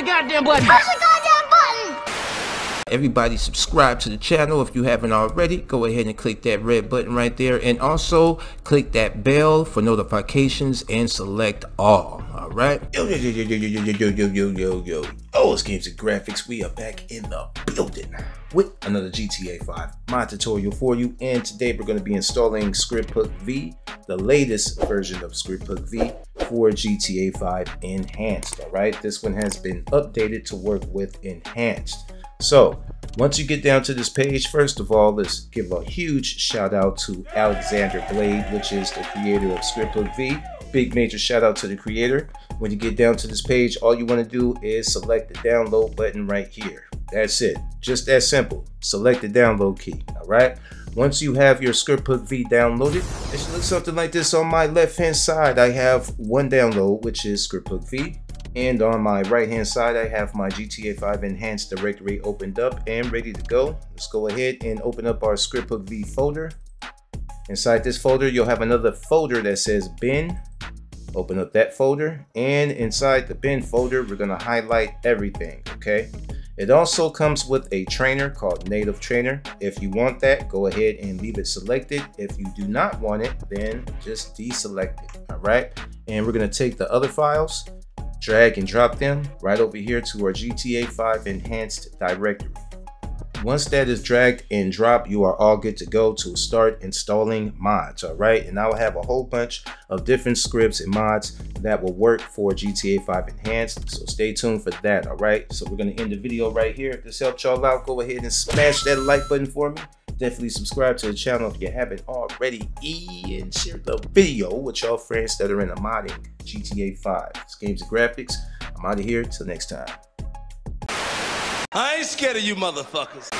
goddamn button. Push the goddamn button. Everybody subscribe to the channel if you haven't already. Go ahead and click that red button right there and also click that bell for notifications and select all. All right. Yo, yo, yo, yo, yo, yo, yo, yo, yo, yo, yo, yo. Oh, it's Games and Graphics. We are back in the building with another GTA 5 mod tutorial for you. And today we're going to be installing ScriptHook V, the latest version of ScriptHook V for GTA 5 Enhanced. All right. This one has been updated to work with Enhanced. So once you get down to this page, first of all, let's give a huge shout out to Alexander Blade, which is the creator of ScriptHook V. Big major shout out to the creator. When you get down to this page, all you want to do is select the download button right here. That's it. Just that simple. Select the download key. All right. Once you have your ScriptHook V downloaded, it should look something like this on my left hand side. I have one download, which is ScriptHook V. And on my right hand side, I have my GTA 5 Enhanced directory opened up and ready to go. Let's go ahead and open up our ScriptHook V folder. Inside this folder, you'll have another folder that says bin. Open up that folder and inside the bin folder, we're gonna highlight everything, okay? It also comes with a trainer called Native Trainer. If you want that, go ahead and leave it selected. If you do not want it, then just deselect it, all right? And we're gonna take the other files drag and drop them right over here to our GTA 5 enhanced directory. Once that is dragged and dropped, you are all good to go to start installing mods, all right? And I'll have a whole bunch of different scripts and mods that will work for GTA 5 Enhanced, so stay tuned for that, all right? So we're gonna end the video right here. If this helped y'all out, go ahead and smash that like button for me definitely subscribe to the channel if you haven't already and share the video with y'all friends that are in the modding GTA 5. It's Games and Graphics. I'm out of here. Till next time. I ain't scared of you motherfuckers.